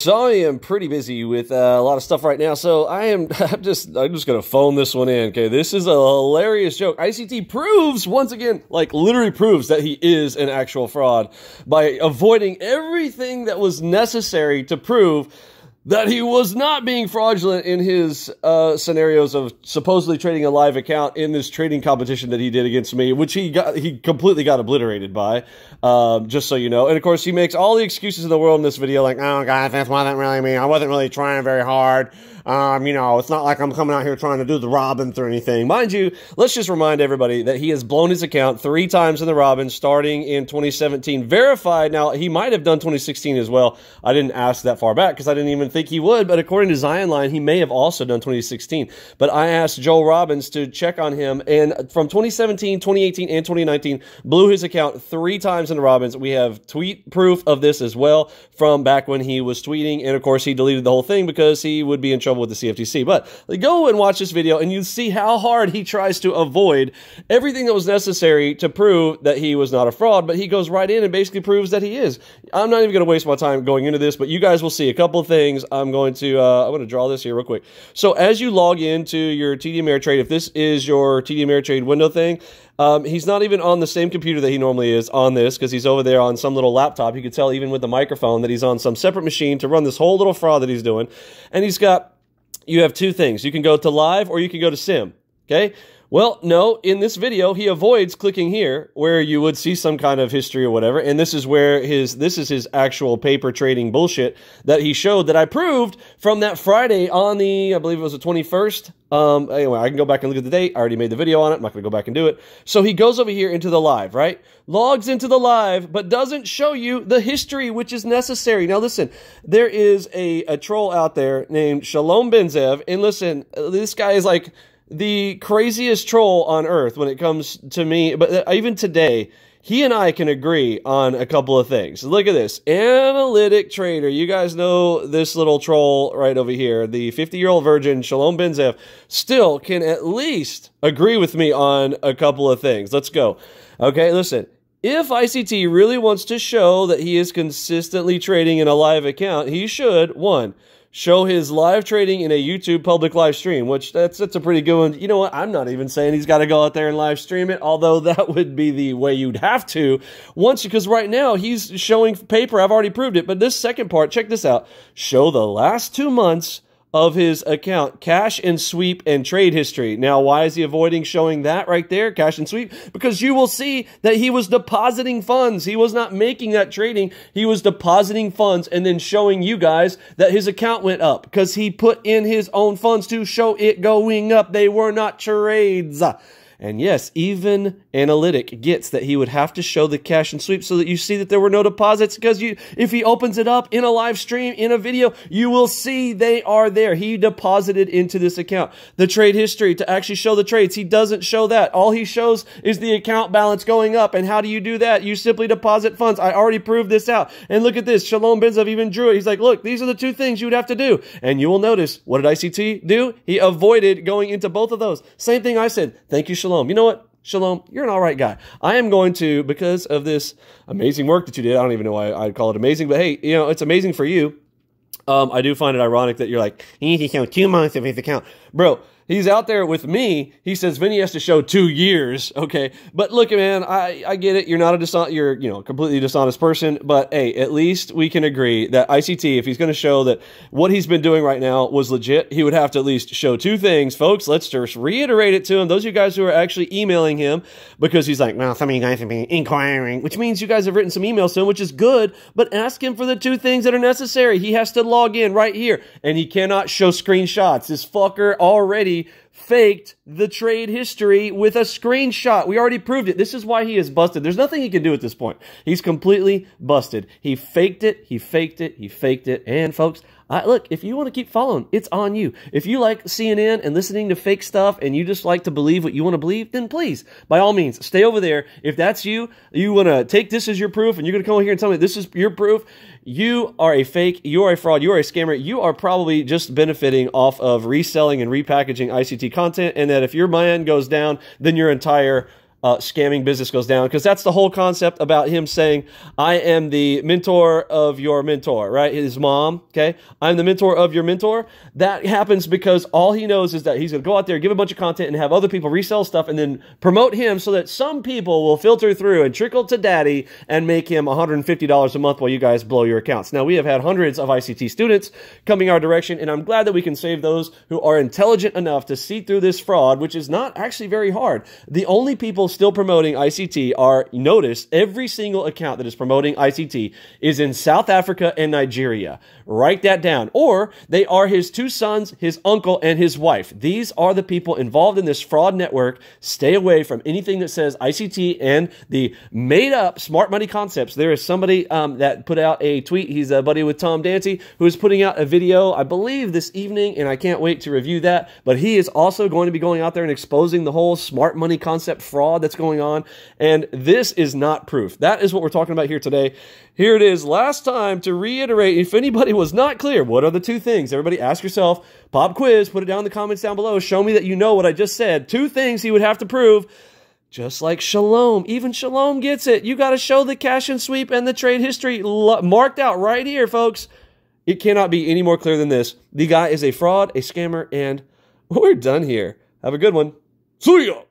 So I am pretty busy with uh, a lot of stuff right now. So I am I'm just I'm just gonna phone this one in. Okay, this is a hilarious joke. ICT proves once again, like literally proves that he is an actual fraud by avoiding everything that was necessary to prove that he was not being fraudulent in his uh, scenarios of supposedly trading a live account in this trading competition that he did against me, which he got he completely got obliterated by. Um, just so you know, and of course he makes all the excuses in the world in this video, like, "Oh God, that's wasn't really me. I wasn't really trying very hard. Um, you know, it's not like I'm coming out here trying to do the Robbins or anything. Mind you, let's just remind everybody that he has blown his account three times in the Robbins starting in 2017. Verified. Now, he might have done 2016 as well. I didn't ask that far back because I didn't even think he would, but according to Zion Line, he may have also done 2016. But I asked Joel Robbins to check on him, and from 2017, 2018, and 2019, blew his account three times in Robbins. We have tweet proof of this as well from back when he was tweeting, and of course, he deleted the whole thing because he would be in trouble with the CFTC. But go and watch this video and you see how hard he tries to avoid everything that was necessary to prove that he was not a fraud. But he goes right in and basically proves that he is. I'm not even going to waste my time going into this, but you guys will see a couple of things. I'm going to uh, I'm going to draw this here real quick. So as you log into your TD Ameritrade, if this is your TD Ameritrade window thing, um, he's not even on the same computer that he normally is on this because he's over there on some little laptop. You can tell even with the microphone that he's on some separate machine to run this whole little fraud that he's doing. And he's got you have two things. You can go to live or you can go to sim. Okay? Well, no, in this video, he avoids clicking here where you would see some kind of history or whatever. And this is where his, this is his actual paper trading bullshit that he showed that I proved from that Friday on the, I believe it was the 21st. Um, anyway, I can go back and look at the date. I already made the video on it. I'm not going to go back and do it. So he goes over here into the live, right? Logs into the live, but doesn't show you the history, which is necessary. Now listen, there is a, a troll out there named Shalom Benzev. And listen, this guy is like, the craziest troll on earth when it comes to me, but uh, even today, he and I can agree on a couple of things. Look at this. Analytic trader. You guys know this little troll right over here. The 50 year old virgin, Shalom Benzev, still can at least agree with me on a couple of things. Let's go. Okay, listen. If ICT really wants to show that he is consistently trading in a live account, he should, one, show his live trading in a YouTube public live stream, which that's that's a pretty good one. You know what? I'm not even saying he's got to go out there and live stream it, although that would be the way you'd have to once because right now he's showing paper. I've already proved it, but this second part, check this out. Show the last 2 months of his account, cash and sweep and trade history. Now, why is he avoiding showing that right there, cash and sweep? Because you will see that he was depositing funds. He was not making that trading. He was depositing funds and then showing you guys that his account went up because he put in his own funds to show it going up. They were not trades. And yes, even Analytic gets that he would have to show the cash and sweep so that you see that there were no deposits because you if he opens it up in a live stream in a video, you will see they are there. He deposited into this account. The trade history to actually show the trades, he doesn't show that. All he shows is the account balance going up. And how do you do that? You simply deposit funds. I already proved this out. And look at this. Shalom Benzev even drew it. He's like, look, these are the two things you would have to do. And you will notice, what did ICT do? He avoided going into both of those. Same thing I said. Thank you, Shalom. Shalom. You know what? Shalom, you're an all right guy. I am going to, because of this amazing work that you did, I don't even know why I'd call it amazing, but hey, you know, it's amazing for you. Um, I do find it ironic that you're like, he needs to count two months of his account. Bro, He's out there with me. He says Vinny has to show two years. Okay, but look, man, I, I get it. You're not a dishonest, you're you know completely dishonest person. But hey, at least we can agree that ICT, if he's going to show that what he's been doing right now was legit, he would have to at least show two things, folks. Let's just reiterate it to him. Those of you guys who are actually emailing him because he's like, well, some of you guys have been inquiring, which means you guys have written some emails to him, which is good. But ask him for the two things that are necessary. He has to log in right here, and he cannot show screenshots. This fucker already faked the trade history with a screenshot. We already proved it. This is why he is busted. There's nothing he can do at this point. He's completely busted. He faked it. He faked it. He faked it. And folks, I, look, if you want to keep following, it's on you. If you like CNN and listening to fake stuff and you just like to believe what you want to believe, then please, by all means, stay over there. If that's you, you want to take this as your proof and you're going to come over here and tell me this is your proof, you are a fake, you are a fraud, you are a scammer, you are probably just benefiting off of reselling and repackaging ICT content, and that if your man goes down, then your entire uh, scamming business goes down because that's the whole concept about him saying, I am the mentor of your mentor, right? His mom, okay? I'm the mentor of your mentor. That happens because all he knows is that he's going to go out there, give a bunch of content, and have other people resell stuff and then promote him so that some people will filter through and trickle to daddy and make him $150 a month while you guys blow your accounts. Now, we have had hundreds of ICT students coming our direction, and I'm glad that we can save those who are intelligent enough to see through this fraud, which is not actually very hard. The only people still promoting ICT are, notice, every single account that is promoting ICT is in South Africa and Nigeria. Write that down. Or they are his two sons, his uncle, and his wife. These are the people involved in this fraud network. Stay away from anything that says ICT and the made up smart money concepts. There is somebody um, that put out a tweet. He's a buddy with Tom Dancy who is putting out a video, I believe, this evening, and I can't wait to review that. But he is also going to be going out there and exposing the whole smart money concept fraud that's going on. And this is not proof. That is what we're talking about here today. Here it is. Last time to reiterate, if anybody was not clear, what are the two things? Everybody ask yourself, pop quiz, put it down in the comments down below. Show me that you know what I just said. Two things he would have to prove. Just like Shalom, even Shalom gets it. You got to show the cash and sweep and the trade history marked out right here, folks. It cannot be any more clear than this. The guy is a fraud, a scammer, and we're done here. Have a good one. See ya!